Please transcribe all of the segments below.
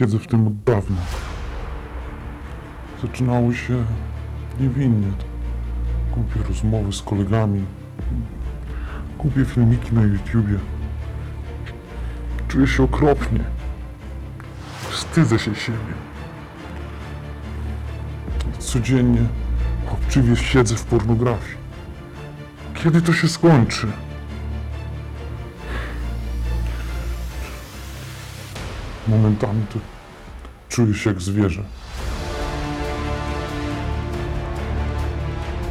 Siedzę w tym od dawna. Zaczynało się niewinnie. Głupie rozmowy z kolegami. Głupie filmiki na YouTubie. Czuję się okropnie. Wstydzę się siebie. Codziennie chłopczywie siedzę w pornografii. Kiedy to się skończy? Momentami to czuję się jak zwierzę.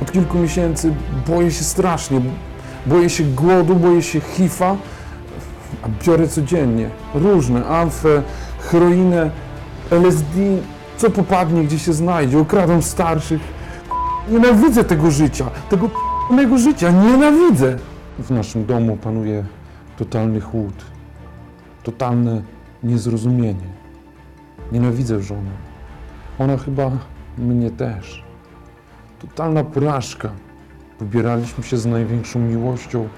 Od kilku miesięcy boję się strasznie. Boję się głodu, boję się HIV-a, a biorę codziennie. Różne, amfę, heroinę, LSD, co popadnie, gdzie się znajdzie. Okradam starszych. Nienawidzę tego życia, tego mego życia, nienawidzę. W naszym domu panuje totalny chłód, totalne niezrozumienie. Nienawidzę żony. Ona chyba mnie też. Totalna porażka. Wybieraliśmy się z największą miłością.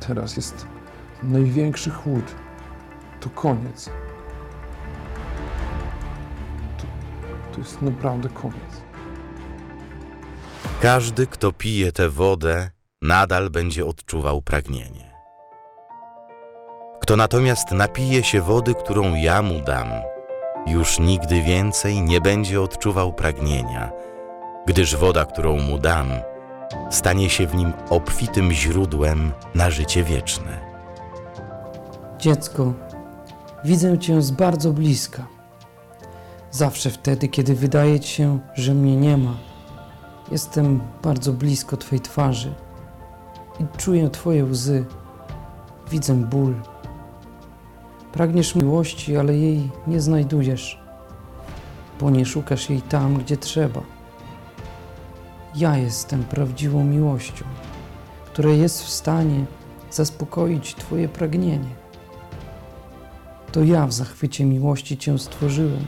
Teraz jest największy chłód. To koniec. To, to jest naprawdę koniec. Każdy, kto pije tę wodę, nadal będzie odczuwał pragnienie. Kto natomiast napije się wody, którą ja mu dam, już nigdy więcej nie będzie odczuwał pragnienia, gdyż woda, którą mu dam, stanie się w nim obfitym źródłem na życie wieczne. Dziecko, widzę Cię z bardzo bliska. Zawsze wtedy, kiedy wydaje Ci się, że mnie nie ma, jestem bardzo blisko Twojej twarzy i czuję Twoje łzy. Widzę ból. Pragniesz miłości, ale jej nie znajdujesz, bo nie szukasz jej tam, gdzie trzeba. Ja jestem prawdziwą miłością, która jest w stanie zaspokoić Twoje pragnienie. To ja w zachwycie miłości Cię stworzyłem.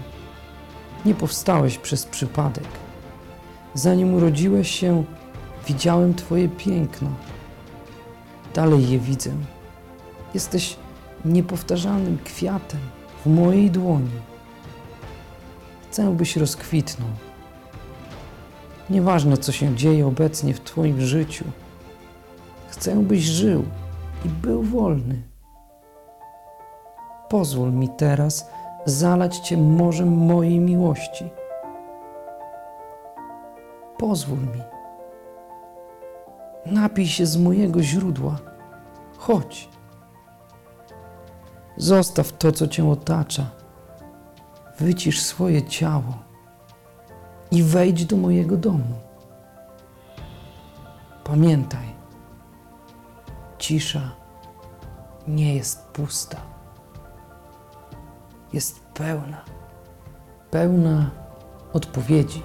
Nie powstałeś przez przypadek. Zanim urodziłeś się, widziałem Twoje piękno. Dalej je widzę. Jesteś niepowtarzalnym kwiatem w mojej dłoni. Chcę, byś rozkwitnął. Nieważne, co się dzieje obecnie w Twoim życiu. Chcę, byś żył i był wolny. Pozwól mi teraz zalać Cię morzem mojej miłości. Pozwól mi. Napij się z mojego źródła. Chodź. Zostaw to, co Cię otacza. Wycisz swoje ciało i wejdź do mojego domu. Pamiętaj, cisza nie jest pusta jest pełna, pełna odpowiedzi.